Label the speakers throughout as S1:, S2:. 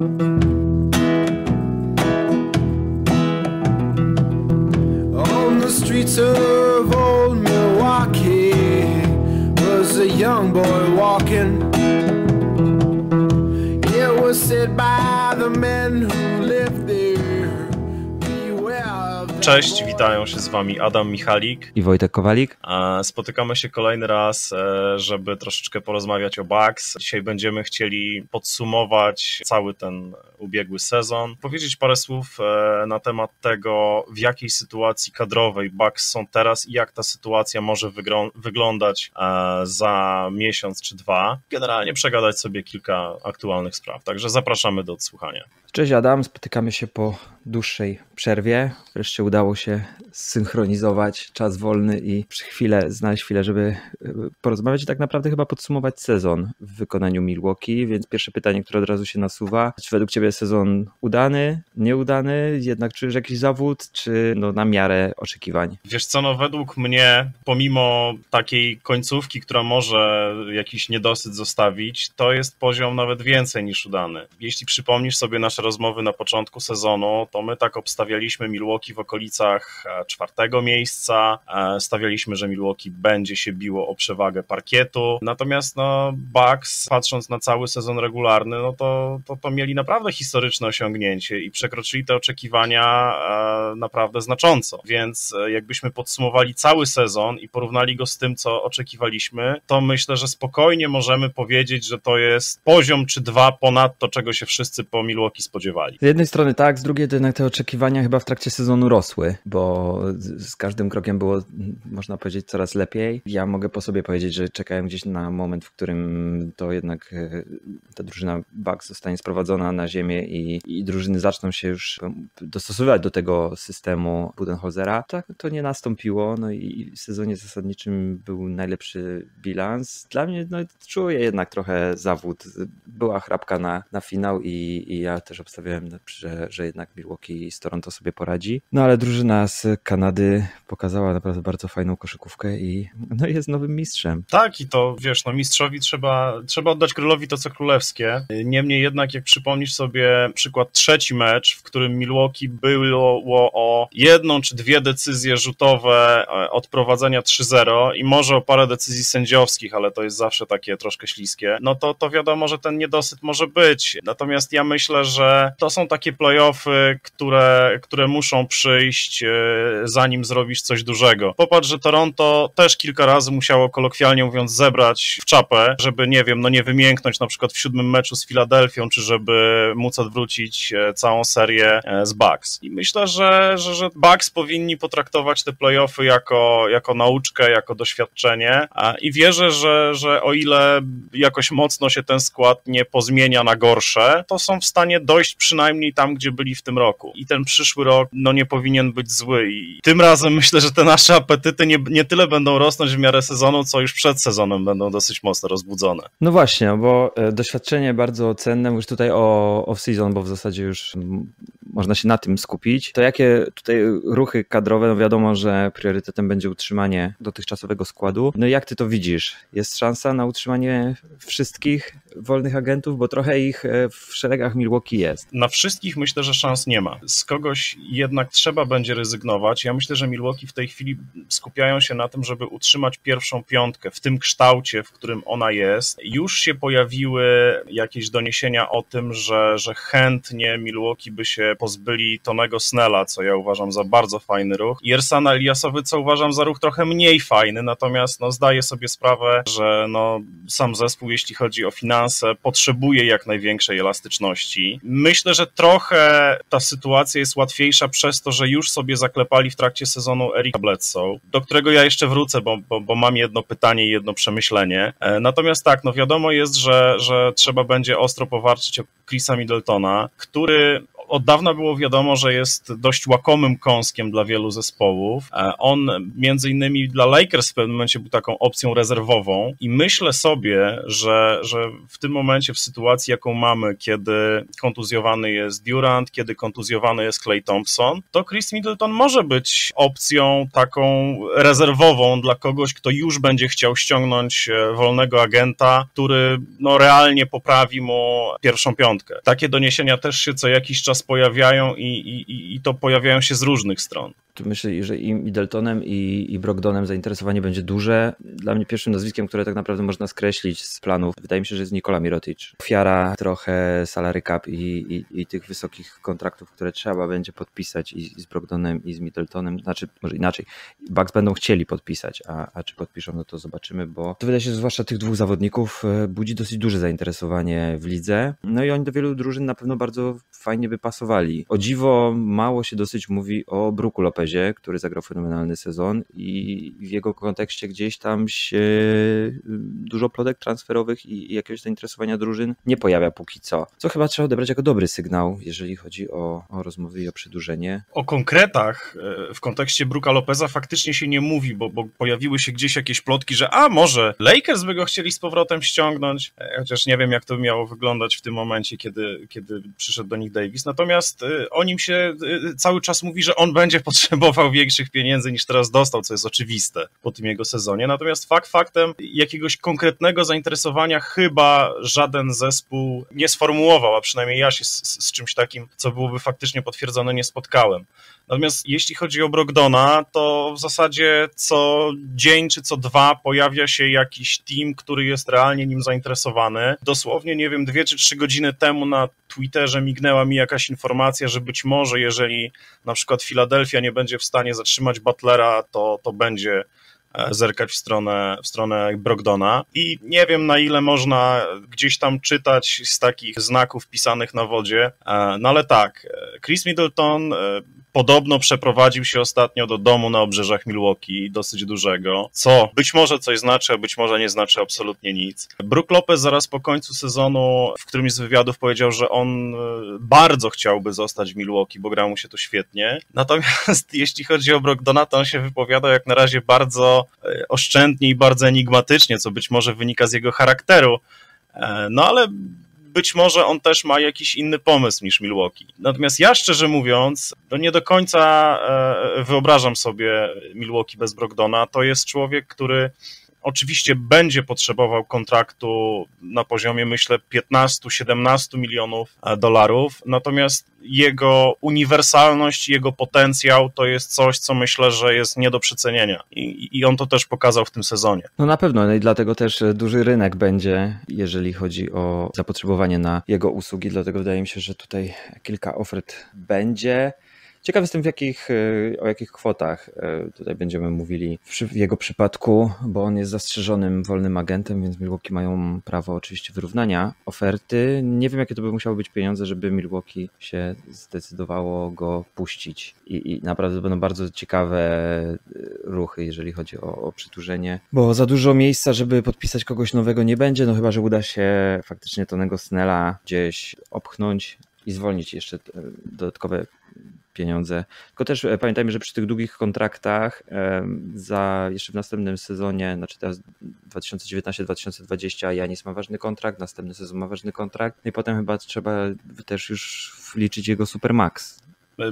S1: On the streets of old Milwaukee was a young boy walking. It was said by the men
S2: Cześć, witają się z Wami Adam Michalik.
S3: i Wojtek Kowalik.
S2: Spotykamy się kolejny raz, e, żeby troszeczkę porozmawiać o Bucks. Dzisiaj będziemy chcieli podsumować cały ten ubiegły sezon, powiedzieć parę słów e, na temat tego, w jakiej sytuacji kadrowej Bucks są teraz i jak ta sytuacja może wyglądać e, za miesiąc czy dwa. Generalnie przegadać sobie kilka aktualnych spraw, także zapraszamy do odsłuchania.
S3: Cześć Adam, spotykamy się po dłuższej przerwie. Wreszcie udało się zsynchronizować czas wolny i przy chwilę znaleźć chwilę, żeby y, porozmawiać i tak naprawdę chyba podsumować sezon w wykonaniu Milwaukee, więc pierwsze pytanie, które od razu się nasuwa, czy według Ciebie sezon udany, nieudany, jednak czujesz jakiś zawód, czy no, na miarę oczekiwań?
S2: Wiesz co, no według mnie, pomimo takiej końcówki, która może jakiś niedosyt zostawić, to jest poziom nawet więcej niż udany. Jeśli przypomnisz sobie nasze rozmowy na początku sezonu, to my tak obstawialiśmy Milwaukee w okolicach e, czwartego miejsca, e, stawialiśmy, że Milwaukee będzie się biło o przewagę parkietu, natomiast no Bucks, patrząc na cały sezon regularny, no to, to, to mieli naprawdę historyczne osiągnięcie i przekroczyli te oczekiwania e, naprawdę znacząco, więc jakbyśmy podsumowali cały sezon i porównali go z tym, co oczekiwaliśmy, to myślę, że spokojnie możemy powiedzieć, że to jest poziom czy dwa ponad to, czego się wszyscy po Milwaukee spodziewali.
S3: Z jednej strony tak, z drugiej to jednak te oczekiwania chyba w trakcie sezonu rosły, bo z każdym krokiem było, można powiedzieć, coraz lepiej. Ja mogę po sobie powiedzieć, że czekałem gdzieś na moment, w którym to jednak e, ta drużyna Bucks zostanie sprowadzona na ziemię i, i drużyny zaczną się już dostosowywać do tego systemu Budenholzera. Tak to nie nastąpiło, no i w sezonie zasadniczym był najlepszy bilans. Dla mnie no, czuję jednak trochę zawód. Była chrapka na, na finał i, i ja też obstawiałem, że, że jednak Milwaukee z Toronto sobie poradzi. No ale drużyna z Kanady pokazała naprawdę bardzo fajną koszykówkę i no, jest nowym mistrzem.
S2: Tak, i to wiesz, no mistrzowi trzeba, trzeba oddać królowi to, co królewskie. Niemniej jednak, jak przypomnisz sobie przykład trzeci mecz, w którym Milwaukee było o jedną czy dwie decyzje rzutowe e, od prowadzenia 3-0 i może o parę decyzji sędziowskich, ale to jest zawsze takie troszkę śliskie, no to, to wiadomo, że ten niedosyt może być. Natomiast ja myślę, że to są takie playoffy, które, które muszą przyjść, e, zanim zrobisz coś dużego. Popatrz, że Toronto też kilka razy musiało kolokwialnie mówiąc zebrać w czapę, żeby, nie wiem, no nie wymięknąć na przykład w siódmym meczu z Filadelfią, czy żeby móc odwrócić e, całą serię e, z Bucks. I myślę, że, że, że Bucks powinni potraktować te playoffy jako, jako nauczkę, jako doświadczenie i wierzę, że, że o ile jakoś mocno się ten skład nie pozmienia na gorsze, to są w stanie dojść przynajmniej tam, gdzie byli w tym roku. I ten przyszły rok, no nie powinien być zły. I tym razem myślę, że te nasze apetyty nie, nie tyle będą rosnąć w miarę sezonu, co już przed sezonem będą dosyć mocno rozbudzone.
S3: No właśnie, bo e, doświadczenie bardzo cenne, już tutaj o off-season, bo w zasadzie już można się na tym skupić. To jakie tutaj ruchy kadrowe, no wiadomo, że priorytetem będzie utrzymanie dotychczasowego składu. No jak ty to widzisz? Jest szansa na utrzymanie wszystkich wolnych agentów, bo trochę ich e, w szeregach Milwaukee jest.
S2: Na wszystkich myślę, że szans nie ma. Z kogoś jednak trzeba będzie rezygnować. Ja myślę, że Milwaukee w tej chwili skupiają się na tym, żeby utrzymać pierwszą piątkę w tym kształcie, w którym ona jest. Już się pojawiły jakieś doniesienia o tym, że, że chętnie Milwaukee by się pozbyli Tonego Snella, co ja uważam za bardzo fajny ruch. I Ersana Eliasowy, co uważam za ruch trochę mniej fajny, natomiast no, zdaję sobie sprawę, że no, sam zespół, jeśli chodzi o finanse, potrzebuje jak największej elastyczności. Myślę, że trochę ta sytuacja jest łatwiejsza przez to, że już sobie zaklepali w trakcie sezonu Erika Bledsoe, do którego ja jeszcze wrócę, bo, bo, bo mam jedno pytanie i jedno przemyślenie. E, Natomiast tak, no wiadomo jest, że, że trzeba będzie ostro powarczyć o Chrisa Middletona, który od dawna było wiadomo, że jest dość łakomym kąskiem dla wielu zespołów. On między innymi dla Lakers w pewnym momencie był taką opcją rezerwową i myślę sobie, że, że w tym momencie, w sytuacji jaką mamy, kiedy kontuzjowany jest Durant, kiedy kontuzjowany jest Clay Thompson, to Chris Middleton może być opcją taką rezerwową dla kogoś, kto już będzie chciał ściągnąć e, wolnego agenta, który no, realnie poprawi mu pierwszą piątkę. Takie doniesienia też się co jakiś czas pojawiają i, i, i to pojawiają się z różnych stron
S3: myślę, że i Middletonem i, i Brogdonem zainteresowanie będzie duże. Dla mnie pierwszym nazwiskiem, które tak naprawdę można skreślić z planów, wydaje mi się, że jest Nikola Mirotic. Ofiara trochę salary cap i, i, i tych wysokich kontraktów, które trzeba będzie podpisać i, i z Brogdonem i z Middletonem, znaczy może inaczej, Bucks będą chcieli podpisać, a, a czy podpiszą, no to zobaczymy, bo to wydaje się, że zwłaszcza tych dwóch zawodników e, budzi dosyć duże zainteresowanie w lidze. No i oni do wielu drużyn na pewno bardzo fajnie by O dziwo mało się dosyć mówi o Bruku Lopez Lopezie, który zagrał fenomenalny sezon i w jego kontekście gdzieś tam się y, dużo plodek transferowych i jakiegoś zainteresowania drużyn nie pojawia póki co. Co chyba trzeba odebrać jako dobry sygnał, jeżeli chodzi o, o rozmowy i o przedłużenie.
S2: O konkretach e, w kontekście Bruka Lopeza faktycznie się nie mówi, bo, bo pojawiły się gdzieś jakieś plotki, że a może Lakers by go chcieli z powrotem ściągnąć, e, chociaż nie wiem jak to miało wyglądać w tym momencie, kiedy, kiedy przyszedł do nich Davis. Natomiast e, o nim się cały czas mówi, że on będzie potrzebował większych pieniędzy niż teraz dostał, co jest oczywiste po tym jego sezonie. Natomiast fakt faktem, jakiegoś konkretnego zainteresowania chyba żaden zespół nie sformułował, a przynajmniej ja się z, z czymś takim, co byłoby faktycznie potwierdzone, nie spotkałem. Natomiast jeśli chodzi o Brogdona, to w zasadzie co dzień czy co dwa pojawia się jakiś team, który jest realnie nim zainteresowany. Dosłownie, nie wiem, dwie czy trzy godziny temu na Twitterze mignęła mi jakaś informacja, że być może jeżeli na przykład Filadelfia nie będzie w stanie zatrzymać Butlera, to, to będzie e, zerkać w stronę, w stronę Brogdona i nie wiem na ile można gdzieś tam czytać z takich znaków pisanych na wodzie, e, no ale tak, e, Chris Middleton Podobno przeprowadził się ostatnio do domu na obrzeżach Milwaukee, dosyć dużego, co być może coś znaczy, a być może nie znaczy absolutnie nic. Brook Lopez zaraz po końcu sezonu w którymś z wywiadów powiedział, że on e, bardzo chciałby zostać w Milwaukee, bo gra mu się to świetnie. Natomiast jeśli chodzi o Brogdona, to on się wypowiadał jak na razie bardzo e, oszczędnie i bardzo enigmatycznie, co być może wynika z jego charakteru. E, no ale być może on też ma jakiś inny pomysł niż Milwaukee. Natomiast ja szczerze mówiąc, to nie do końca e, wyobrażam sobie Milwaukee bez Brogdona. To jest człowiek, który oczywiście będzie potrzebował kontraktu na poziomie, myślę, 15-17 milionów e, dolarów, natomiast jego uniwersalność, jego potencjał to jest coś, co myślę, że jest nie do przecenienia I, i on to też pokazał w tym sezonie.
S3: No na pewno, no i dlatego też duży rynek będzie, jeżeli chodzi o zapotrzebowanie na jego usługi, dlatego wydaje mi się, że tutaj kilka ofert będzie. Ciekaw jestem w jakich, e, o jakich kwotach e, tutaj będziemy mówili w jego przypadku, bo on jest zastrzeżonym wolnym agentem, więc Milwaukee mają prawo oczywiście wyrównania oferty. Nie wiem jakie to by musiały być pieniądze, żeby Milwaukee się zdecydowało go puścić i, i naprawdę będą bardzo ciekawe e, ruchy, jeżeli chodzi o, o bo za dużo miejsca, żeby podpisać kogoś nowego nie będzie, no chyba, że uda się faktycznie Tonego Snella gdzieś opchnąć i zwolnić jeszcze dodatkowe pieniądze. Tylko też e, pamiętajmy, że przy tych długich kontraktach za jeszcze w następnym sezonie, znaczy teraz 2019-2020 Janis ma ważny kontrakt, następny sezon ma ważny kontrakt, no i potem chyba trzeba też już wliczyć jego Supermax.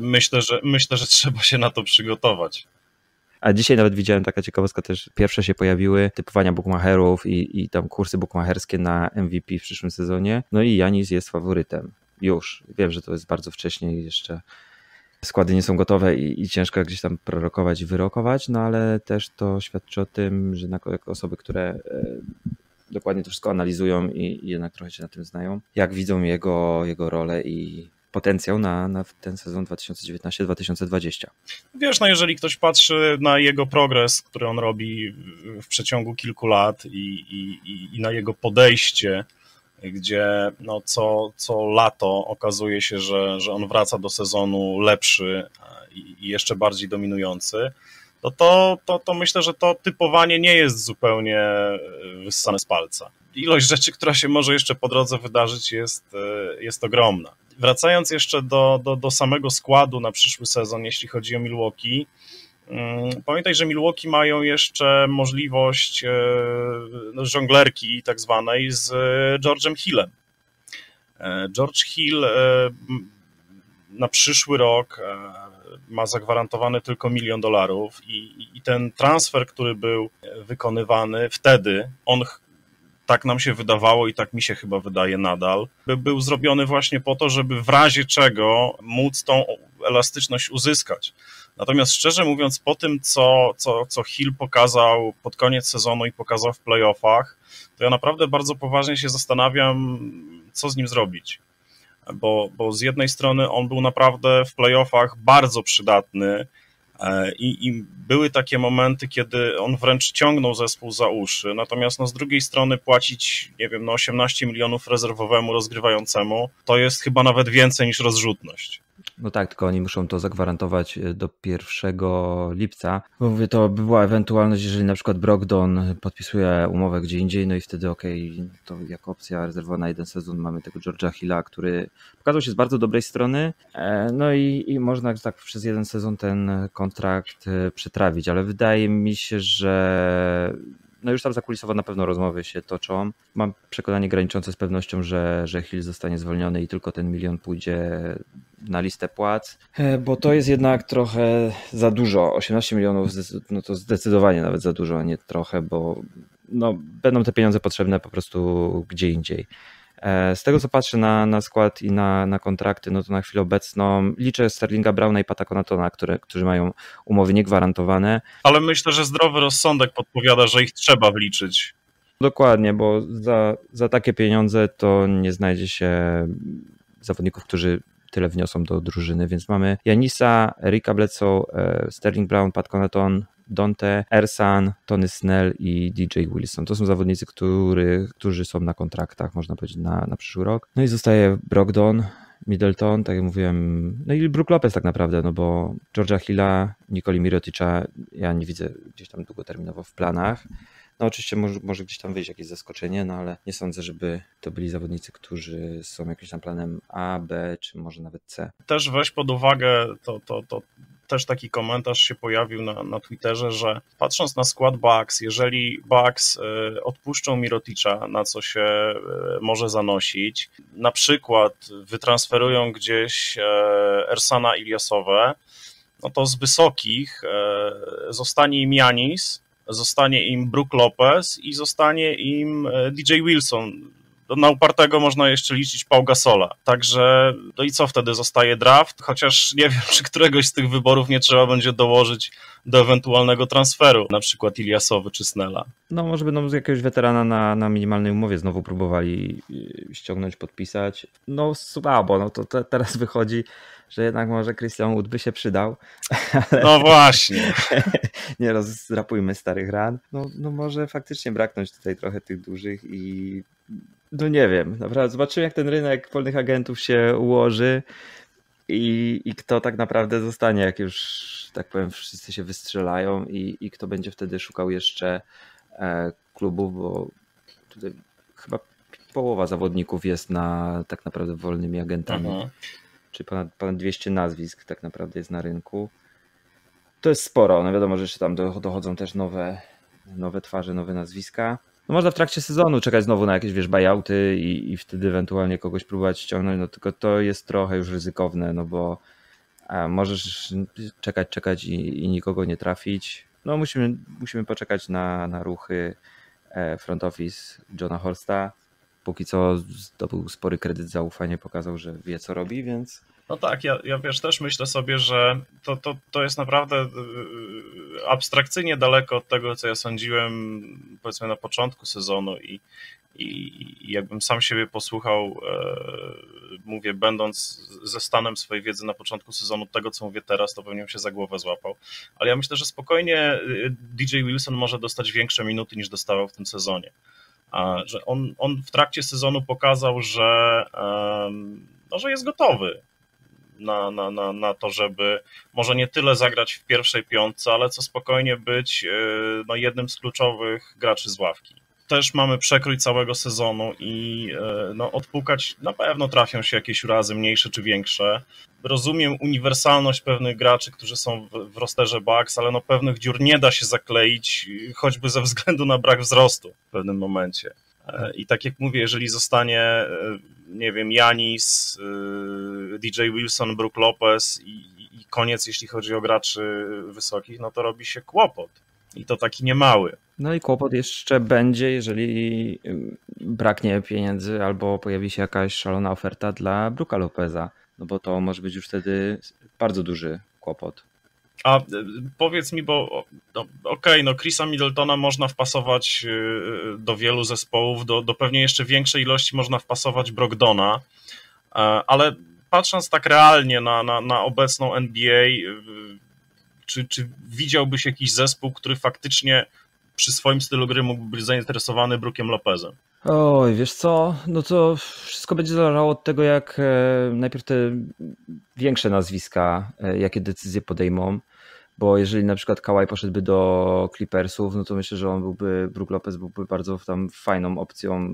S2: Myślę, że myślę, że trzeba się na to przygotować.
S3: A dzisiaj nawet widziałem taka ciekawostka też, pierwsze się pojawiły typowania bookmacherów i, i tam kursy bookmacherskie na MVP w przyszłym sezonie. No i Janis jest faworytem. Już. Wiem, że to jest bardzo wcześnie jeszcze składy nie są gotowe i, i, ciężko gdzieś tam prorokować wyrokować, no ale też to świadczy o tym, że osoby, które e, dokładnie to wszystko analizują i, i, jednak trochę się na tym znają, jak widzą jego, jego rolę i potencjał na, na ten sezon 2019-2020.
S2: Wiesz, no jeżeli ktoś patrzy na jego progres, który on robi w przeciągu kilku lat i, i, i na jego podejście gdzie no, co, co lato okazuje się, że, że on wraca do sezonu lepszy e, i, jeszcze bardziej dominujący, to, to, to, to myślę, że to typowanie nie jest zupełnie e, wyssane z palca. Ilość rzeczy, która się może jeszcze po drodze wydarzyć, jest, e, jest ogromna. Wracając jeszcze do, do, do samego składu na przyszły sezon, jeśli chodzi o Milwaukee, Pamiętaj, że Milwaukee mają jeszcze możliwość e, no, żonglerki tak zwanej z George'em Hillem. E, George Hill na przyszły rok ma zagwarantowany tylko milion dolarów i, i ten transfer, który był wykonywany wtedy, on tak nam się wydawało i tak mi się chyba wydaje nadal, by był zrobiony właśnie po to, żeby w razie czego móc tą elastyczność uzyskać. Natomiast szczerze mówiąc, po tym, co, co, co Hill pokazał pod koniec sezonu i pokazał w playoffach, to ja naprawdę bardzo poważnie się zastanawiam, co z nim zrobić bo, bo z jednej strony on był naprawdę w playoffach bardzo przydatny e, i, i, były takie momenty, kiedy on wręcz ciągnął zespół za uszy, natomiast no, z drugiej strony płacić, nie wiem, no 18 milionów rezerwowemu rozgrywającemu, to jest chyba nawet więcej niż rozrzutność.
S3: No tak, tylko oni muszą to zagwarantować e, do 1 lipca. Bo mówię, to by była ewentualność, jeżeli na przykład Brogdon podpisuje umowę gdzie indziej, no i wtedy okej, okay, to jako opcja rezerwowana na jeden sezon mamy tego George'a Hilla, który pokazał się z bardzo dobrej strony. E, no i, i można tak przez jeden sezon ten kontrakt e, przetrawić, ale wydaje mi się, że no już tam zakulisowo na pewno rozmowy się toczą. Mam przekonanie graniczące z pewnością, że, że Hill zostanie zwolniony i tylko ten milion pójdzie na listę płac, e, bo to jest jednak trochę za dużo. 18 milionów no to zdecydowanie nawet za dużo, a nie trochę, bo no, będą te pieniądze potrzebne po prostu gdzie indziej. E, z tego co patrzę na, na skład i na, na kontrakty, no to na chwilę obecną liczę Sterlinga Browna i Pata Konatona, które, którzy mają umowy niegwarantowane.
S2: Ale myślę, że zdrowy rozsądek podpowiada, że ich trzeba wliczyć.
S3: Dokładnie, bo za, za takie pieniądze to nie znajdzie się zawodników, którzy tyle wniosą do drużyny, więc mamy Janisa, Erika Bledsoe, e, Sterling Brown, Pat Connaughton, Dante, Ersan, Tony Snell i DJ Wilson. To są zawodnicy, który, którzy są na kontraktach, można powiedzieć, na, na przyszły rok. No i zostaje Brogdon, Middleton, tak jak mówiłem, no i Brook Lopez tak naprawdę, no bo Georgia Hilla, Nikoli Miroticza ja nie widzę gdzieś tam długoterminowo w planach. No oczywiście może, może gdzieś tam wyjść jakieś zaskoczenie, no ale nie sądzę, żeby to byli zawodnicy, którzy są jakimś tam planem A, B, czy może nawet C.
S2: Też weź pod uwagę to, to, to też taki komentarz się pojawił na, na Twitterze, że patrząc na skład Bucks, jeżeli Bucks y, odpuszczą Miroticza, na co się y, może zanosić, na przykład wytransferują gdzieś y, Ersana Iliasowe, no to z wysokich zostanie im Janis, zostanie im Brook Lopez i zostanie im DJ Wilson na upartego można jeszcze liczyć Pau Gasola. Także, no i co wtedy? Zostaje draft, chociaż nie wiem, czy któregoś z tych wyborów nie trzeba będzie dołożyć do ewentualnego transferu, na przykład Iliasowy czy Snella.
S3: No może będą z jakiegoś weterana na, na minimalnej umowie znowu próbowali y, ściągnąć, podpisać. No słabo, no to te, teraz wychodzi, że jednak może Christian Wood by się przydał.
S2: No właśnie.
S3: nie rozdrapujmy starych ran. No, no może faktycznie braknąć tutaj trochę tych dużych i no nie wiem, naprawdę zobaczymy jak ten rynek wolnych agentów się ułoży i, i kto tak naprawdę zostanie, jak już tak powiem wszyscy się wystrzelają i, i kto będzie wtedy szukał jeszcze e, klubów, bo tutaj chyba połowa zawodników jest na tak naprawdę wolnymi agentami. Aha. Czy ponad, ponad 200 nazwisk tak naprawdę jest na rynku. To jest sporo. No wiadomo, że jeszcze tam dochodzą też nowe, nowe twarze, nowe nazwiska. No można w trakcie sezonu czekać znowu na jakieś, wiesz, buyouty i, i wtedy ewentualnie kogoś próbować ściągnąć, no tylko to jest trochę już ryzykowne, no bo możesz czekać, czekać i, i, nikogo nie trafić. No musimy, musimy poczekać na, na ruchy e, front office Johna Horsta. Póki co zdobył spory kredyt zaufania, pokazał, że wie co robi, więc
S2: no tak, ja, ja wiesz, też myślę sobie, że to, to, to jest naprawdę y, y, abstrakcyjnie daleko od tego, co ja sądziłem powiedzmy na początku sezonu i, i, jakbym sam siebie posłuchał, e, mówię, będąc ze stanem swojej wiedzy na początku sezonu, tego co mówię teraz, to pewnie bym się za głowę złapał. Ale ja myślę, że spokojnie y, DJ Wilson może dostać większe minuty niż dostawał w tym sezonie. Że on, on w trakcie sezonu pokazał, że, no, że jest gotowy na, na, na, na to, żeby może nie tyle zagrać w pierwszej piątce, ale co spokojnie być e, no, jednym z kluczowych graczy z ławki. też mamy przekrój całego sezonu i e, no, odpukać na pewno trafią się jakieś urazy mniejsze czy większe. Rozumiem uniwersalność pewnych graczy, którzy są w, w rosterze Bucks, ale no pewnych dziur nie da się zakleić, choćby ze względu na brak wzrostu w pewnym momencie. E, I tak jak mówię, jeżeli zostanie, e, nie wiem, Janis, DJ Wilson, Brook Lopez i, i koniec, jeśli chodzi o graczy wysokich, no to robi się kłopot. I to taki niemały.
S3: No i kłopot jeszcze będzie, jeżeli braknie pieniędzy albo pojawi się jakaś szalona oferta dla Bruka Lopeza, no bo to może być już wtedy bardzo duży kłopot.
S2: A y, powiedz mi, bo no, okej, okay, no Chrisa Middletona można wpasować y, do wielu zespołów, do, do pewnie jeszcze większej ilości można wpasować Brogdona, ale patrząc tak realnie na, na, na obecną NBA, czy, czy widziałbyś jakiś zespół, który faktycznie przy swoim stylu gry mógłby być zainteresowany Brookiem Lopezem?
S3: Oj, wiesz co, no to wszystko będzie zależało od tego, jak e, najpierw te większe nazwiska, e, jakie decyzje podejmą, bo jeżeli na przykład Kawhi poszedłby do Clippersów, no to myślę, że on byłby, Brook Lopez byłby bardzo tam fajną opcją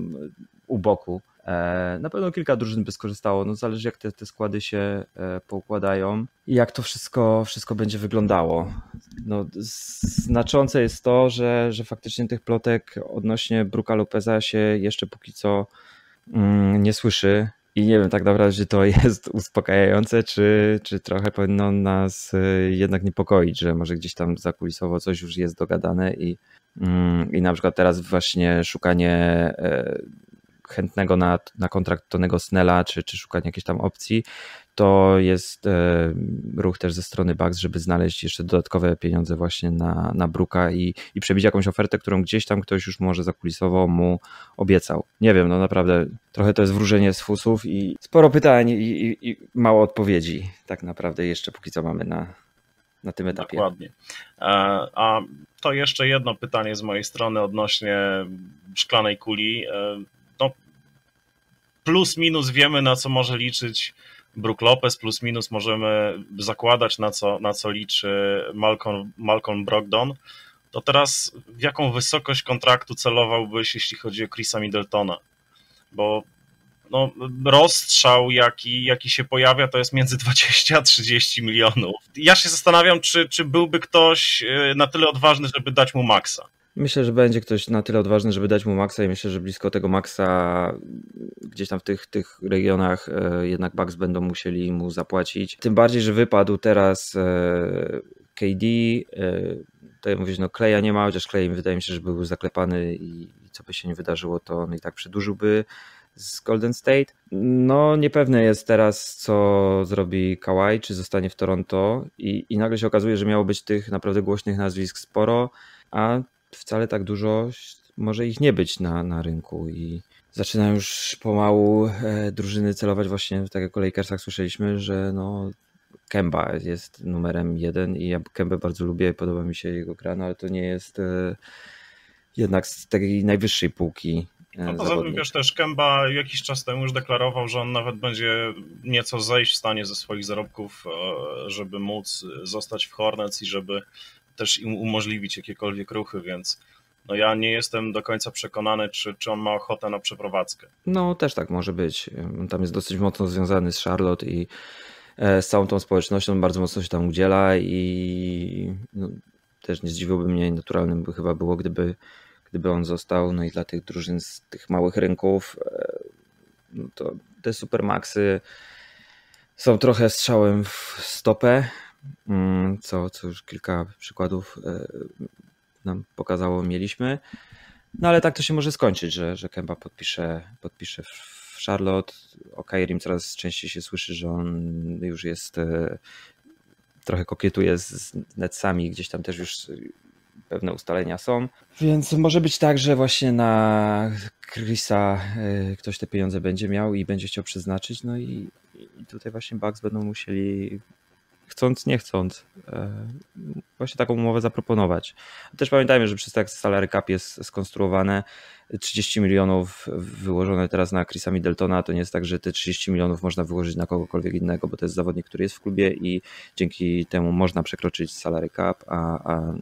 S3: u boku E, na pewno kilka drużyn by skorzystało, no zależy jak te, te składy się e, poukładają i jak to wszystko, wszystko będzie wyglądało. No, znaczące jest to, że, że faktycznie tych plotek odnośnie Bruka Lopeza się jeszcze póki co mm, nie słyszy. I nie wiem tak naprawdę, czy to jest uspokajające, czy, czy trochę powinno nas e, jednak niepokoić, że może gdzieś tam zakulisowo coś już jest dogadane i, mm, i na przykład teraz właśnie szukanie chętnego na, na kontrakt Tonego Snella, czy, czy szukanie jakiejś tam opcji, to jest e, ruch też ze strony Bucks, żeby znaleźć jeszcze dodatkowe pieniądze właśnie na, na Bruka i, i przebić jakąś ofertę, którą gdzieś tam ktoś już może zakulisowo mu obiecał. Nie wiem, no naprawdę trochę to jest wróżenie z fusów i sporo pytań i, i, i mało odpowiedzi tak naprawdę jeszcze póki co mamy na, na tym etapie.
S2: Dokładnie. A, e, a to jeszcze jedno pytanie z mojej strony odnośnie szklanej kuli. E, no, plus minus wiemy, na co może liczyć Brook Lopez, plus minus możemy zakładać, na co, na co liczy Malcolm, Malcolm Brogdon. To teraz w jaką wysokość kontraktu celowałbyś, jeśli chodzi o Chrisa Middletona? Bo no, rozstrzał, jaki, jaki się pojawia, to jest między 20 a 30 milionów. Ja się zastanawiam, czy, czy byłby ktoś e, na tyle odważny, żeby dać mu maksa.
S3: Myślę, że będzie ktoś na tyle odważny, żeby dać mu maksa i myślę, że blisko tego maksa gdzieś tam w tych, tych regionach e, jednak Bucks będą musieli mu zapłacić. Tym bardziej, że wypadł teraz e, KD, ja mówię, no Kleja nie ma, chociaż Klej wydaje mi się, że był zaklepany i co by się nie wydarzyło, to on i tak przedłużyłby z Golden State. No niepewne jest teraz, co zrobi Kawhi, czy zostanie w Toronto i, i nagle się okazuje, że miało być tych naprawdę głośnych nazwisk sporo, a wcale tak dużo może ich nie być na, na rynku i zaczynają już pomału e, drużyny celować właśnie, tak jak o Lakersach słyszeliśmy, że no Kemba jest numerem jeden i ja Kembę bardzo lubię, podoba mi się jego gra, no ale to nie jest e, jednak z tej najwyższej półki
S2: e, no poza tym wiesz też, Kemba jakiś czas temu już deklarował, że on nawet będzie nieco zejść w stanie ze swoich zarobków, żeby móc zostać w Hornets i żeby też im umożliwić jakiekolwiek ruchy, więc no ja nie jestem do końca przekonany, czy, czy on ma ochotę na przeprowadzkę.
S3: No też tak może być. Tam jest dosyć mocno związany z Charlotte i e, z całą tą społecznością bardzo mocno się tam udziela i no, też nie zdziwiłoby mnie, naturalnym by chyba było, gdyby, gdyby on został. No i dla tych drużyn z tych małych rynków e, no to te supermaxy są trochę strzałem w stopę, co, co już kilka przykładów e, nam pokazało, mieliśmy. No ale tak to się może skończyć, że, że Kemba podpisze, podpisze w Charlotte. O Kairim coraz częściej się słyszy, że on już jest e, trochę kokietuje z Netsami, gdzieś tam też już pewne ustalenia są. Więc może być tak, że właśnie na Chrisa e, ktoś te pieniądze będzie miał i będzie chciał przeznaczyć, no i, i tutaj właśnie Bucks będą musieli chcąc, nie chcąc, e, właśnie taką umowę zaproponować. Też pamiętajmy, że przez tak salary cap jest skonstruowane, 30 milionów wyłożone teraz na Chrisa Middletona, to nie jest tak, że te 30 milionów można wyłożyć na kogokolwiek innego, bo to jest zawodnik, który jest w klubie i dzięki temu można przekroczyć salary cap, a, a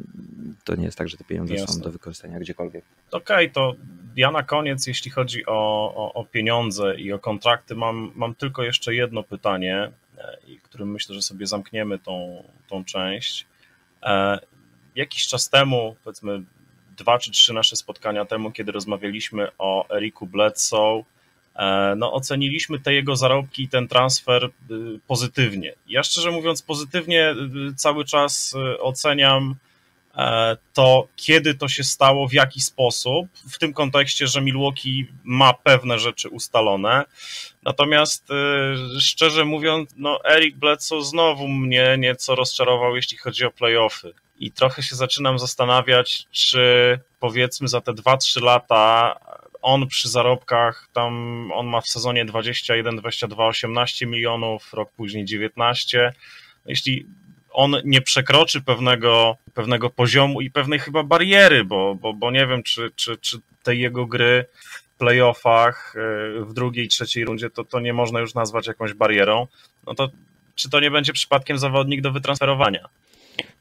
S3: to nie jest tak, że te pieniądze Jasne. są do wykorzystania gdziekolwiek.
S2: Okej, okay, to ja na koniec, jeśli chodzi o, o, o, pieniądze i o kontrakty, mam, mam tylko jeszcze jedno pytanie, e, którym myślę, że sobie zamkniemy tą, tą część. E, jakiś czas temu, powiedzmy dwa czy trzy nasze spotkania temu, kiedy rozmawialiśmy o Eriku Bledsoe, e, no, oceniliśmy te jego zarobki i ten transfer y, pozytywnie. Ja szczerze mówiąc, pozytywnie y, cały czas y, oceniam to, kiedy to się stało, w jaki sposób, w tym kontekście, że Milwaukee ma pewne rzeczy ustalone. Natomiast szczerze mówiąc, no Eric Bledsoe znowu mnie nieco rozczarował, jeśli chodzi o playoffy i trochę się zaczynam zastanawiać, czy powiedzmy za te 2-3 lata on przy zarobkach, tam on ma w sezonie 21, 22, 18 milionów, rok później 19. Jeśli on nie przekroczy pewnego, pewnego poziomu i pewnej chyba bariery, bo, bo, bo nie wiem, czy, czy, czy tej jego gry playoffach e, w drugiej, trzeciej rundzie to, to nie można już nazwać jakąś barierą, no to czy to nie będzie przypadkiem zawodnik do wytransferowania?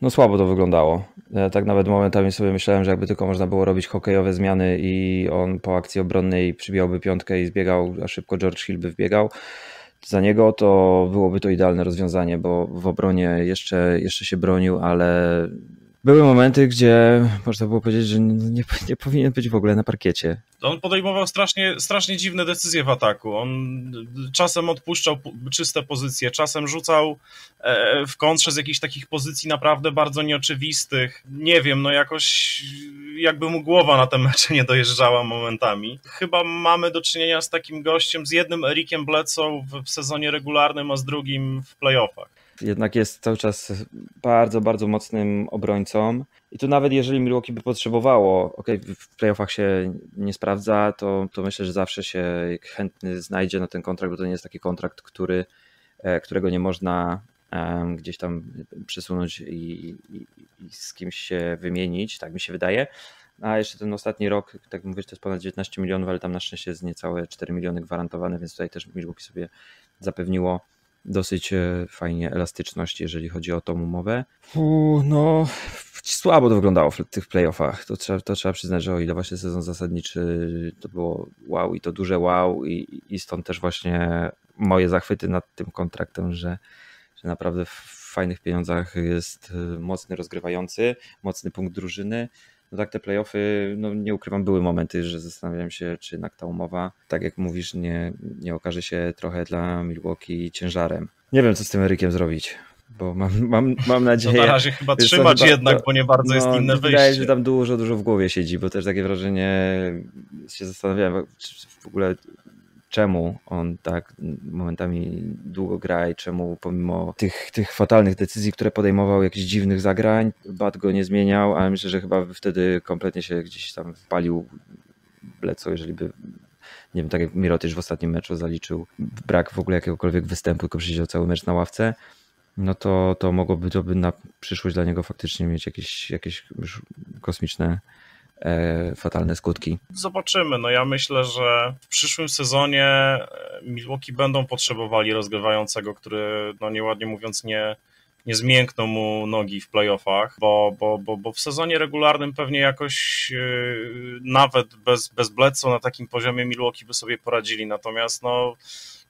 S3: No słabo to wyglądało. Ja tak nawet momentami sobie myślałem, że jakby tylko można było robić hokejowe zmiany i on po akcji obronnej przybijałby piątkę i zbiegał, a szybko George Hill by wbiegał za niego, to byłoby to idealne rozwiązanie, bo w obronie jeszcze, jeszcze się bronił, ale były momenty, gdzie można było powiedzieć, że nie, nie powinien być w ogóle na parkiecie.
S2: On podejmował strasznie, strasznie dziwne decyzje w ataku. On czasem odpuszczał czyste pozycje, czasem rzucał e, w kontrze z jakichś takich pozycji naprawdę bardzo nieoczywistych. Nie wiem, no jakoś jakby mu głowa na te mecze nie dojeżdżała momentami. Chyba mamy do czynienia z takim gościem, z jednym Erikiem Bledsoe w sezonie regularnym, a z drugim w playoffach
S3: jednak jest cały czas bardzo, bardzo mocnym obrońcą. I tu nawet jeżeli Milwaukee by potrzebowało, ok, w playoffach się nie sprawdza, to, to myślę, że zawsze się chętny znajdzie na ten kontrakt, bo to nie jest taki kontrakt, który, e, którego nie można gdzieś tam przesunąć i, i, i z kimś się wymienić, tak mi się wydaje. A jeszcze ten ostatni rok, tak mówię, to jest ponad 19 milionów, ale tam na szczęście jest niecałe 4 miliony gwarantowane, więc tutaj też Milwaukee sobie zapewniło dosyć e, fajnie elastyczność, jeżeli chodzi o tą umowę. Uu, no, słabo to wyglądało w tych playoffach. To trzeba, to trzeba przyznać, że o ile właśnie sezon zasadniczy to było wow i to duże wow i, i stąd też właśnie moje zachwyty nad tym kontraktem, że, że naprawdę w fajnych pieniądzach jest e, mocny rozgrywający, mocny punkt drużyny no tak te playoffy, no nie ukrywam, były momenty, że zastanawiałem się, czy jednak ta umowa, tak jak mówisz, nie, nie okaże się trochę dla Milwaukee ciężarem. Nie wiem, co z tym Erykiem zrobić bo mam, mam, mam nadzieję...
S2: No na razie chyba trzymać chyba, jednak, bo nie bardzo no, jest inne wyjście.
S3: Wydaje się, że tam dużo, dużo w głowie siedzi, bo też takie wrażenie się zastanawiałem, czy w ogóle czemu on tak momentami długo gra i czemu pomimo tych, tych fatalnych decyzji, które podejmował, jakichś dziwnych zagrań, Bat go nie zmieniał, ale myślę, że chyba wtedy kompletnie się gdzieś tam wpalił Bleco, jeżeli by nie wiem, tak jak Mirotysz w ostatnim meczu zaliczył brak w ogóle jakiegokolwiek występu, tylko przesiedział cały mecz na ławce, no to, to mogłoby to by na przyszłość dla niego faktycznie mieć jakieś, jakieś kosmiczne fatalne skutki.
S2: Zobaczymy. No ja myślę, że w przyszłym sezonie e, Milwaukee będą potrzebowali rozgrywającego, który no nieładnie mówiąc nie, nie zmiękną mu nogi w playoffach, bo, bo, bo, bo w sezonie regularnym pewnie jakoś yy, nawet bez, bez Bledsoe na takim poziomie Milwaukee by sobie poradzili, natomiast no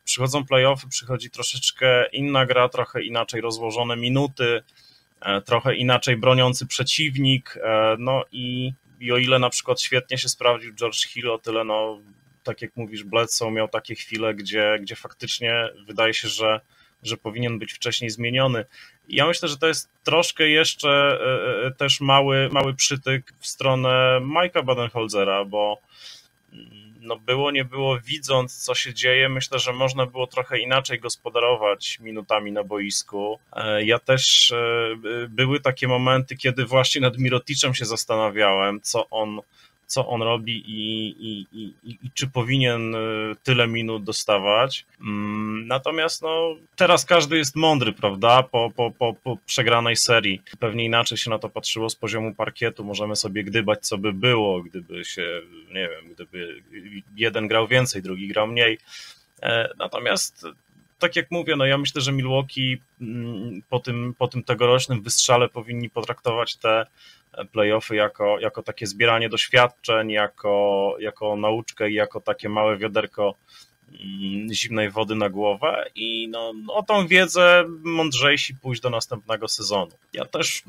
S2: przychodzą playoffy, przychodzi troszeczkę inna gra, trochę inaczej rozłożone minuty, trochę inaczej broniący przeciwnik, no i i o ile na przykład świetnie się sprawdził George Hill, o tyle no, tak jak mówisz, Bledsoe miał takie chwile, gdzie, gdzie faktycznie wydaje się, że, że powinien być wcześniej zmieniony. Ja myślę, że to jest troszkę jeszcze e, e, też mały, mały przytyk w stronę Mike'a Badenholzera, bo no było, nie było, widząc co się dzieje, myślę, że można było trochę inaczej gospodarować minutami na boisku. E, ja też, e, były takie momenty, kiedy właśnie nad Miroticzem się zastanawiałem, co on co on robi i, i, i, i czy powinien e, tyle minut dostawać. Mm, natomiast no, teraz każdy jest mądry, prawda? Po, po, po, po przegranej serii. Pewnie inaczej się na to patrzyło z poziomu parkietu. Możemy sobie gdybać, co by było, gdyby się, nie wiem, gdyby jeden grał więcej, drugi grał mniej. E, natomiast tak jak mówię, no ja myślę, że Milwaukee mm, po tym, po tym tegorocznym wystrzale powinni potraktować te playoffy jako, jako takie zbieranie doświadczeń, jako, jako nauczkę i jako takie małe wiaderko zimnej wody na głowę i no, o tą wiedzę mądrzejsi pójść do następnego sezonu. Ja też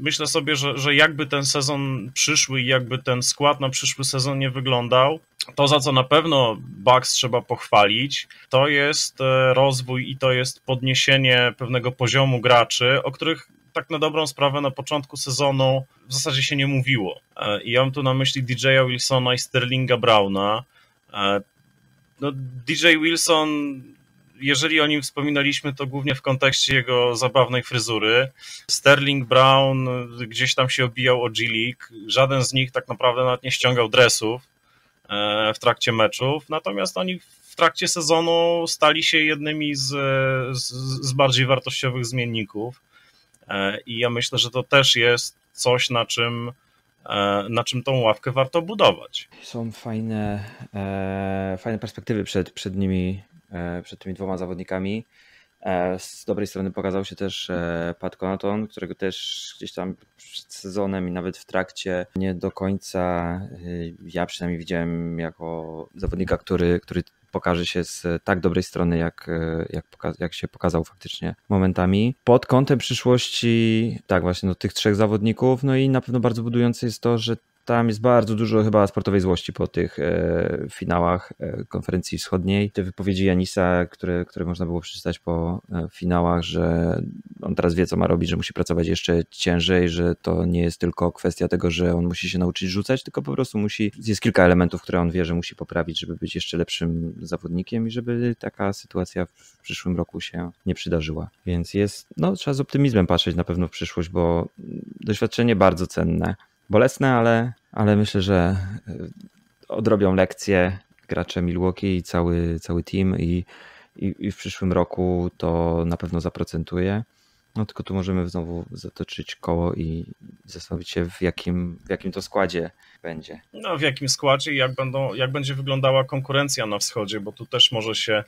S2: myślę sobie, że, że jakby ten sezon przyszły i jakby ten skład na przyszły sezon nie wyglądał, to, za co na pewno Bucks trzeba pochwalić, to jest e, rozwój i to jest podniesienie pewnego poziomu graczy, o których tak na dobrą sprawę na początku sezonu w zasadzie się nie mówiło. E, I ja mam tu na myśli DJ-a Wilsona i Sterlinga Browna. No, DJ Wilson, jeżeli o nim wspominaliśmy, to głównie w kontekście jego zabawnej fryzury. Sterling Brown gdzieś tam się obijał o G-League. Żaden z nich tak naprawdę nawet nie ściągał dresów e, w trakcie meczów. Natomiast oni w trakcie sezonu stali się jednymi z, z, z bardziej wartościowych zmienników. E, I ja myślę, że to też jest coś, na czym, na czym tą ławkę warto budować.
S3: Są fajne, e, fajne perspektywy przed, przed nimi, przed tymi dwoma zawodnikami. Z dobrej strony pokazał się też Pat Conaton, którego też gdzieś tam przed sezonem i nawet w trakcie nie do końca ja przynajmniej widziałem jako zawodnika, który, który pokaże się z tak dobrej strony, jak, jak, jak się pokazał faktycznie momentami. Pod kątem przyszłości, tak właśnie, no, tych trzech zawodników, no i na pewno bardzo budujące jest to, że tam jest bardzo dużo chyba sportowej złości po tych e, finałach e, konferencji wschodniej. Te wypowiedzi Janisa, które, które można było przeczytać po e, finałach, że on teraz wie, co ma robić, że musi pracować jeszcze ciężej, że to nie jest tylko kwestia tego, że on musi się nauczyć rzucać, tylko po prostu musi, jest kilka elementów, które on wie, że musi poprawić, żeby być jeszcze lepszym zawodnikiem i żeby taka sytuacja w przyszłym roku się nie przydarzyła. Więc jest, no trzeba z optymizmem patrzeć na pewno w przyszłość, bo doświadczenie bardzo cenne bolesne, ale, ale myślę, że e, odrobią lekcję gracze Milwaukee i cały, cały team i, i, i w przyszłym roku to na pewno zaprocentuje. No tylko tu możemy znowu zatoczyć koło i zastanowić się, w jakim, w jakim to składzie będzie.
S2: No, w jakim składzie i jak, będą, jak będzie wyglądała konkurencja na wschodzie, bo tu też może się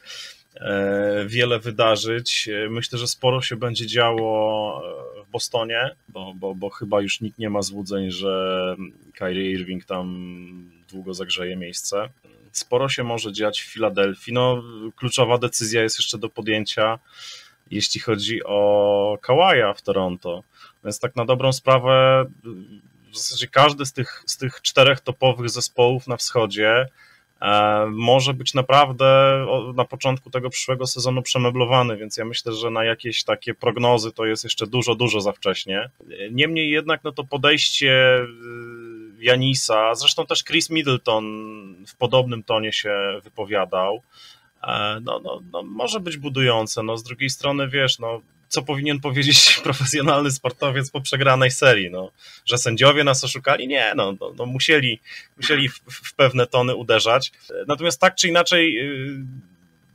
S2: e, wiele wydarzyć. E, myślę, że sporo się będzie działo w Bostonie, bo, bo, bo chyba już nikt nie ma złudzeń, że Kyrie Irving tam długo zagrzeje miejsce. Sporo się może dziać w Filadelfii. No, kluczowa decyzja jest jeszcze do podjęcia, jeśli chodzi o Kawaja w Toronto. Więc tak na dobrą sprawę, w zasadzie każdy z tych, z tych czterech topowych zespołów na wschodzie może być naprawdę na początku tego przyszłego sezonu przemeblowany, więc ja myślę, że na jakieś takie prognozy to jest jeszcze dużo, dużo za wcześnie. Niemniej jednak no to podejście y, Janisa, zresztą też Chris Middleton w podobnym tonie się wypowiadał, e, no, no, no może być budujące. No, z drugiej strony, wiesz, no, co powinien powiedzieć profesjonalny sportowiec po przegranej serii, no, że sędziowie nas oszukali? Nie, no, no, no musieli, musieli w, w, pewne tony uderzać. Natomiast tak czy inaczej, y,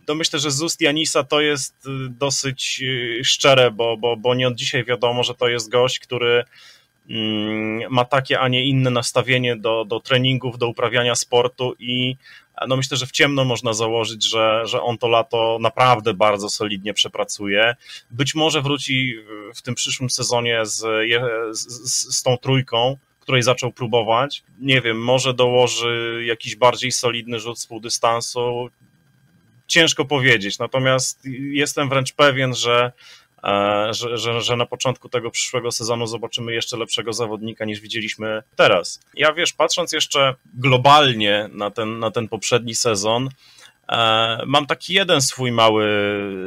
S2: to myślę, że z ust Janisa to jest y, dosyć y, szczere, bo, bo, bo nie od dzisiaj wiadomo, że to jest gość, który mm, ma takie, a nie inne nastawienie do, do treningów, do uprawiania sportu i no myślę, że w ciemno można założyć, że, że on to lato naprawdę bardzo solidnie przepracuje. Być może wróci w tym przyszłym sezonie z, z, z tą trójką, której zaczął próbować. Nie wiem, może dołoży jakiś bardziej solidny rzut z półdystansu. Ciężko powiedzieć, natomiast jestem wręcz pewien, że że, że, że na początku tego przyszłego sezonu zobaczymy jeszcze lepszego zawodnika niż widzieliśmy teraz. Ja wiesz, patrząc jeszcze globalnie na ten, na ten poprzedni sezon, e, Mam taki jeden swój mały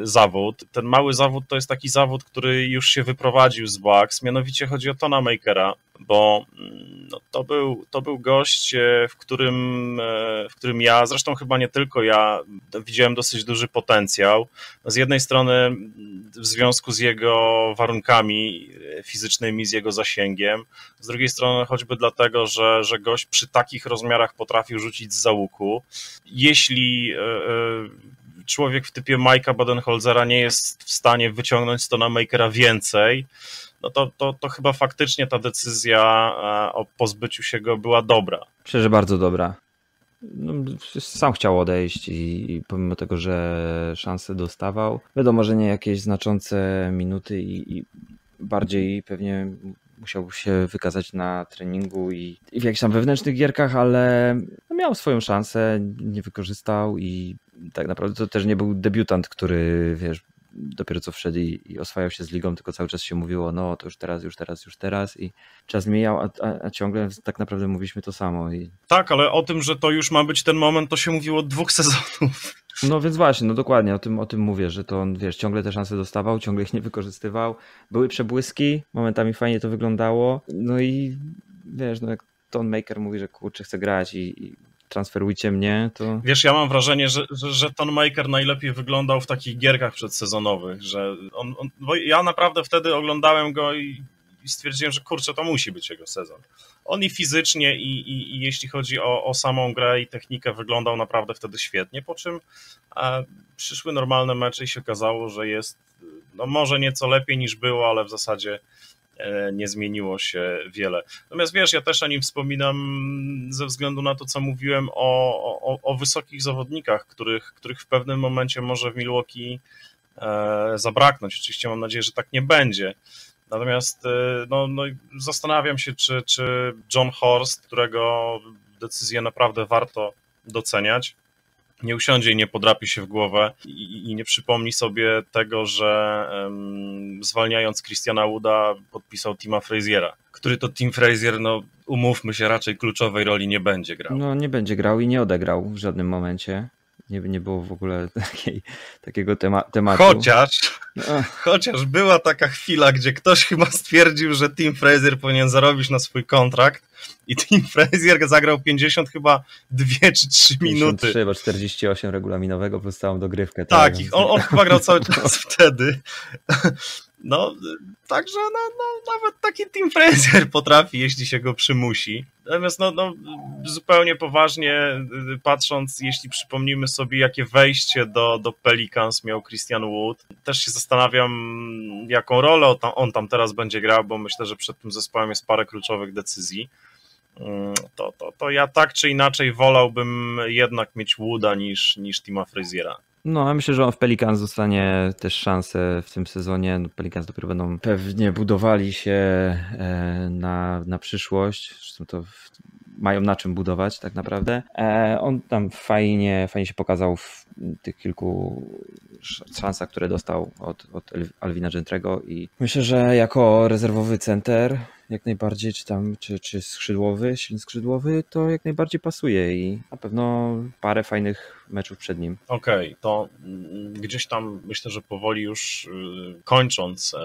S2: zawód. Ten mały zawód to jest taki zawód, który już się wyprowadził z Bucks, mianowicie chodzi o Tona Makera, bo mm, no, to, był, to był gość, e, w którym, w którym ja, zresztą chyba nie tylko ja, widziałem dosyć duży potencjał. Z jednej strony w związku z jego warunkami fizycznymi, z jego zasięgiem. Z drugiej strony choćby dlatego, że, że gość przy takich rozmiarach potrafił rzucić z załuku. Jeśli e, e, człowiek w typie Majka Badenholzera nie jest w stanie wyciągnąć z Makera więcej, no to, to, to chyba faktycznie ta decyzja e, o pozbyciu się go była dobra.
S3: Myślę, że bardzo dobra. No, sam chciał odejść i, i, pomimo tego, że szansę dostawał, wiadomo, że nie jakieś znaczące minuty i, i bardziej pewnie musiał się wykazać na treningu i, i w jakichś tam wewnętrznych gierkach, ale no miał swoją szansę, nie wykorzystał i tak naprawdę to też nie był debiutant, który wiesz, dopiero co wszedł i, i, oswajał się z ligą, tylko cały czas się mówiło, no to już teraz, już teraz, już teraz i czas mijał, a, a, a ciągle tak naprawdę mówiliśmy to samo. I...
S2: Tak, ale o tym, że to już ma być ten moment, to się mówiło od dwóch sezonów.
S3: No więc właśnie, no dokładnie, o tym, o tym mówię, że to on, wiesz, ciągle te szanse dostawał, ciągle ich nie wykorzystywał. Były przebłyski, momentami fajnie to wyglądało, no i wiesz, no jak Ton Maker mówi, że kurczę, chce grać i, i transferujcie mnie, to...
S2: Wiesz, ja mam wrażenie, że, że, że Ton Maker najlepiej wyglądał w takich gierkach przedsezonowych, że on, on bo ja naprawdę wtedy oglądałem go i, i, stwierdziłem, że kurczę, to musi być jego sezon. On i fizycznie i, i, i jeśli chodzi o, o, samą grę i technikę wyglądał naprawdę wtedy świetnie, po czym e, przyszły normalne mecze i się okazało, że jest no może nieco lepiej niż było, ale w zasadzie nie zmieniło się wiele. Natomiast wiesz, ja też o nim wspominam ze względu na to, co mówiłem o, o, o wysokich zawodnikach, których, których w pewnym momencie może w Milwaukee e, zabraknąć. Oczywiście mam nadzieję, że tak nie będzie. Natomiast e, no, no, zastanawiam się, czy, czy John Horst, którego decyzję naprawdę warto doceniać, nie usiądzie i nie podrapi się w głowę i, i nie przypomni sobie tego, że um, zwalniając Christiana Wooda podpisał Tima Fraziera, który to Tim Frazier, no umówmy się, raczej kluczowej roli nie będzie grał.
S3: No nie będzie grał i nie odegrał w żadnym momencie. Nie, nie było w ogóle takiej, takiego tema, tematu.
S2: Chociaż, no. chociaż była taka chwila, gdzie ktoś chyba stwierdził, że Tim Frazier powinien zarobić na swój kontrakt i Tim Frazier zagrał 50 chyba 2 czy 3 minuty. 53,
S3: bo 48 regulaminowego plus całą dogrywkę.
S2: Tak, tak on, on chyba grał cały czas wtedy. No, także no, no, nawet taki Tim Frazier potrafi, jeśli się go przymusi. Natomiast no, no, zupełnie poważnie patrząc, jeśli przypomnimy sobie, jakie wejście do, do Pelicans miał Christian Wood, też się zastanawiam, jaką rolę on tam, on tam teraz będzie grał, bo myślę, że przed tym zespołem jest parę kluczowych decyzji. Mm, to, to, to ja tak czy inaczej wolałbym jednak mieć Wooda niż, niż Tima Fraziera.
S3: No, ja myślę, że on w Pelicans dostanie też szansę w tym sezonie. No, Pelicans dopiero będą pewnie budowali się e, na, na przyszłość. Zresztą to mają na czym budować tak naprawdę. E, on tam fajnie, fajnie się pokazał w tych kilku szansach, które dostał od, od Alvina Gentrego i myślę, że jako rezerwowy center jak najbardziej, czy tam, czy, czy skrzydłowy, silny skrzydłowy, to jak najbardziej pasuje i na pewno parę fajnych meczów przed nim.
S2: Okej, okay, to mm, gdzieś tam myślę, że powoli już y, kończąc e,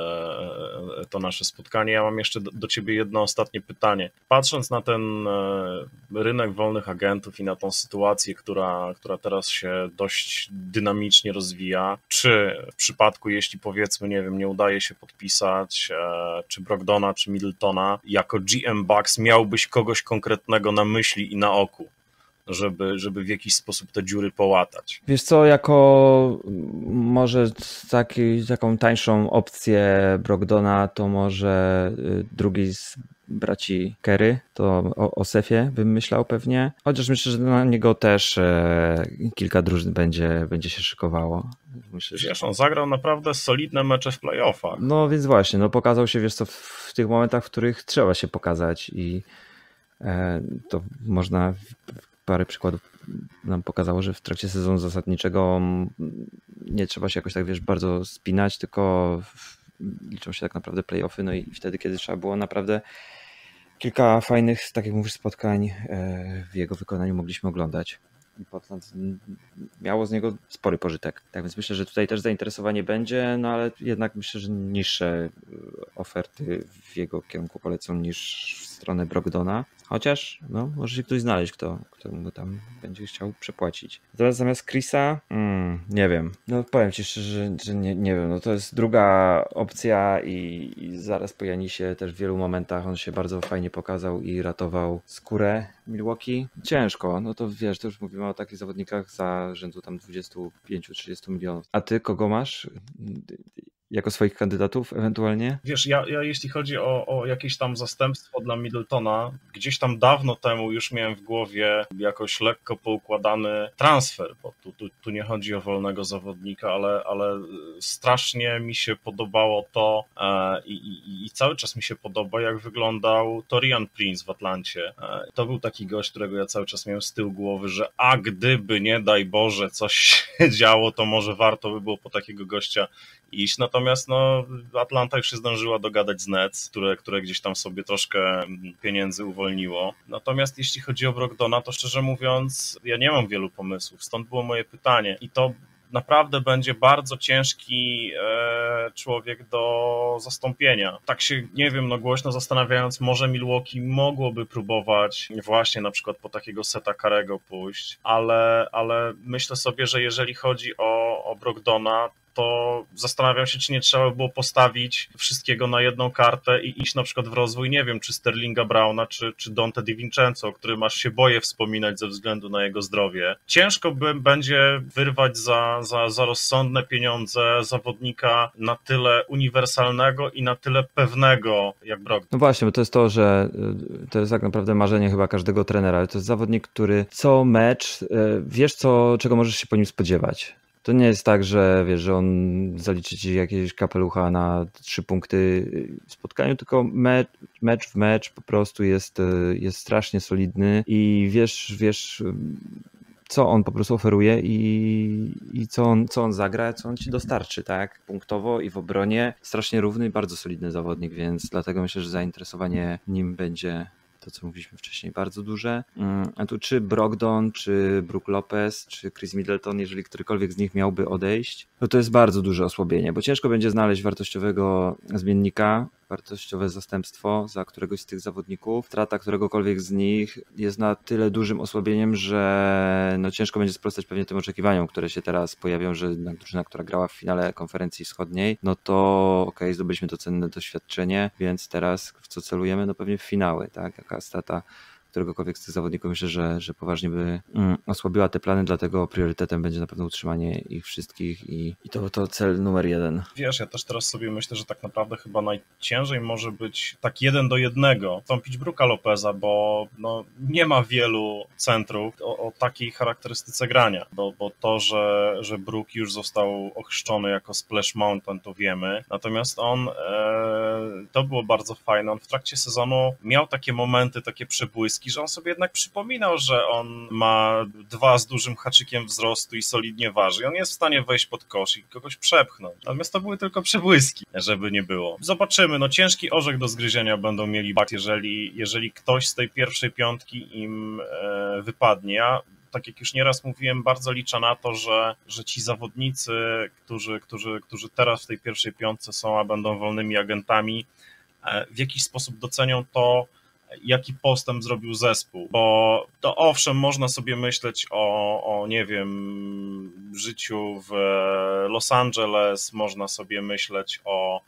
S2: e, to nasze spotkanie, ja mam jeszcze do, ciebie jedno ostatnie pytanie. Patrząc na ten e, rynek wolnych agentów i na tą sytuację, która, która teraz się dość dynamicznie rozwija, czy w przypadku, jeśli powiedzmy, nie wiem, nie udaje się podpisać, czy Brogdona, czy Middletona, jako GM Bucks miałbyś kogoś konkretnego na myśli i na oku? Żeby, żeby w jakiś sposób te dziury połatać.
S3: Wiesz co, jako może taki, taką tańszą opcję Brogdona, to może y, drugi z braci Kerry, to o, o Sefie bym myślał pewnie. Chociaż myślę, że na niego też e, kilka drużyn będzie, będzie się szykowało.
S2: Myślę, że... Wiesz, on zagrał naprawdę solidne mecze w playoffach.
S3: No więc właśnie, no pokazał się, wiesz co, w, w tych momentach, w których trzeba się pokazać i e, to można parę przykładów nam pokazało, że w trakcie sezonu zasadniczego nie trzeba się jakoś tak, wiesz, bardzo spinać, tylko liczą się tak naprawdę playoffy, no i wtedy, kiedy trzeba było naprawdę kilka fajnych, tak jak mówisz, spotkań e, w jego wykonaniu mogliśmy oglądać. Portland miało z niego spory pożytek. Tak więc myślę, że tutaj też zainteresowanie będzie, no ale jednak myślę, że niższe oferty w jego kierunku polecą niż w stronę Brogdona. Chociaż, no, może się ktoś znaleźć, kto, kto mu tam będzie chciał przepłacić. Teraz zamiast Chrisa, mm, nie wiem. No powiem ci szczerze, że, że nie, nie wiem. No to jest druga opcja i, i zaraz po Janisie też w wielu momentach on się bardzo fajnie pokazał i ratował skórę Milwaukee. Ciężko, no to wiesz, to już mówimy o takich zawodnikach za rzędu tam 25-30 milionów. A ty kogo masz? Jako swoich kandydatów ewentualnie?
S2: Wiesz, ja, ja jeśli chodzi o, o jakieś tam zastępstwo dla Middletona, gdzieś tam dawno temu już miałem w głowie jakoś lekko poukładany transfer, bo tu, tu, tu nie chodzi o wolnego zawodnika, ale, ale strasznie mi się podobało to e, i, i, cały czas mi się podoba, jak wyglądał Torian Prince w Atlancie. E, to był taki gość, którego ja cały czas miałem z tyłu głowy, że a gdyby, nie daj Boże, coś się działo, to może warto by było po takiego gościa iść. Natomiast no, Atlanta już się zdążyła dogadać z Nets, które, które gdzieś tam sobie troszkę pieniędzy uwolniło. Natomiast jeśli chodzi o Brogdona, to szczerze mówiąc, ja nie mam wielu pomysłów. Stąd było moje pytanie. I to naprawdę będzie bardzo ciężki e, człowiek do zastąpienia. Tak się, nie wiem, no głośno zastanawiając, może Milwaukee mogłoby próbować właśnie na przykład po takiego seta Karego pójść, ale, ale myślę sobie, że jeżeli chodzi o, o Brogdona, to zastanawiam się, czy nie trzeba było postawić wszystkiego na jedną kartę i iść na przykład w rozwój, nie wiem, czy Sterlinga Browna, czy, czy Dante Di Vincenzo, o którym aż się boję wspominać ze względu na jego zdrowie. Ciężko by będzie wyrwać za, za, za rozsądne pieniądze zawodnika na tyle uniwersalnego i na tyle pewnego jak Brock.
S3: No właśnie, bo to jest to, że y, to jest tak naprawdę marzenie chyba każdego trenera. To jest zawodnik, który co mecz, y, wiesz co, czego możesz się po nim spodziewać. To nie jest tak, że wiesz, że on zaliczy ci jakieś kapelucha na trzy punkty w spotkaniu, tylko mecz, mecz w mecz po prostu jest, jest strasznie solidny i wiesz, wiesz co on po prostu oferuje i, i co, on, co on zagra, co on ci dostarczy, tak? Punktowo i w obronie. Strasznie równy i bardzo solidny zawodnik, więc dlatego myślę, że zainteresowanie nim będzie to co mówiliśmy wcześniej, bardzo duże. Mm, a tu czy Brogdon, czy Brook Lopez, czy Chris Middleton, jeżeli którykolwiek z nich miałby odejść, no to jest bardzo duże osłabienie, bo ciężko będzie znaleźć wartościowego zmiennika, wartościowe zastępstwo za któregoś z tych zawodników. Strata któregokolwiek z nich jest na tyle dużym osłabieniem, że no ciężko będzie sprostać pewnie tym oczekiwaniom, które się teraz pojawią, że drużyna, która grała w finale konferencji wschodniej, no to okej, okay, zdobyliśmy to cenne doświadczenie, więc teraz w co celujemy? No pewnie w finały, tak? Jaka strata któregokolwiek z tych zawodników myślę, że, że poważnie by mm, osłabiła te plany, dlatego priorytetem będzie na pewno utrzymanie ich wszystkich i, i to, to cel numer jeden.
S2: Wiesz, ja też teraz sobie myślę, że tak naprawdę chyba najciężej może być tak jeden do jednego tąpić Bruka Lopeza, bo no, nie ma wielu centrów o, o takiej charakterystyce grania, bo, bo to, że, że Brook już został ochrzczony jako Splash Mountain, to wiemy, natomiast on e, to było bardzo fajne, on w trakcie sezonu miał takie momenty, takie przebłyski, że on sobie jednak przypominał, że on ma dwa z dużym haczykiem wzrostu i solidnie waży. I on jest w stanie wejść pod kosz i kogoś przepchnąć. Natomiast to były tylko przebłyski, żeby nie było. Zobaczymy, no ciężki orzech do zgryzienia będą mieli bat, jeżeli, jeżeli ktoś z tej pierwszej piątki im e, wypadnie. Ja tak jak już nieraz mówiłem, bardzo liczę na to, że, że ci zawodnicy, którzy, którzy, którzy teraz w tej pierwszej piątce są, a będą wolnymi agentami, e, w jakiś sposób docenią to, jaki postęp zrobił zespół, bo to owszem, można sobie myśleć o, o nie wiem, życiu w Los Angeles, można sobie myśleć o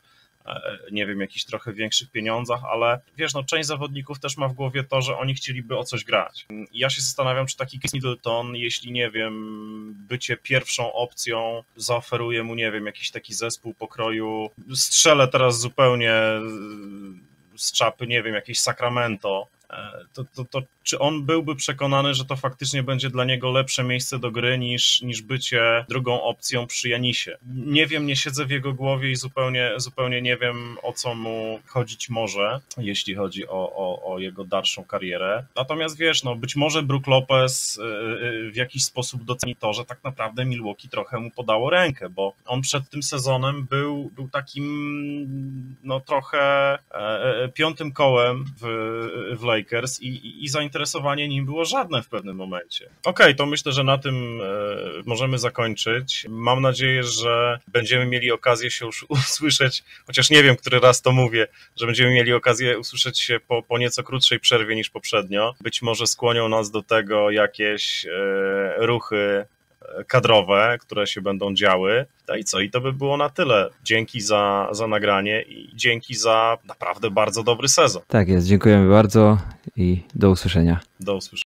S2: e, nie wiem, jakichś trochę większych pieniądzach, ale wiesz, no część zawodników też ma w głowie to, że oni chcieliby o coś grać. Ja się zastanawiam, czy taki Chris Middleton, jeśli nie wiem, bycie pierwszą opcją zaoferuje mu, nie wiem, jakiś taki zespół pokroju, strzelę teraz zupełnie z czapy, nie wiem, jakieś Sacramento, to, to, to czy on byłby przekonany, że to faktycznie będzie dla niego lepsze miejsce do gry niż, niż bycie drugą opcją przy Janisie. Nie wiem, nie siedzę w jego głowie i zupełnie, zupełnie nie wiem, o co mu chodzić może, jeśli chodzi o, o, o jego dalszą karierę. Natomiast wiesz, no być może Brook Lopez y, y, w jakiś sposób doceni to, że tak naprawdę Milwaukee trochę mu podało rękę, bo on przed tym sezonem był, był takim no trochę e, e, piątym kołem w, w Lakers, Lakers i, i, i zainteresowanie nim było żadne w pewnym momencie. Okej, okay, to myślę, że na tym e, możemy zakończyć. Mam nadzieję, że będziemy mieli okazję się już usłyszeć, chociaż nie wiem, który raz to mówię, że będziemy mieli okazję usłyszeć się po, po nieco krótszej przerwie niż poprzednio. Być może skłonią nas do tego jakieś e, ruchy kadrowe, które się będą działy. No i co? I to by było na tyle. Dzięki za, za nagranie i dzięki za naprawdę bardzo dobry sezon.
S3: Tak jest, dziękujemy bardzo i do usłyszenia.
S2: Do usłyszenia.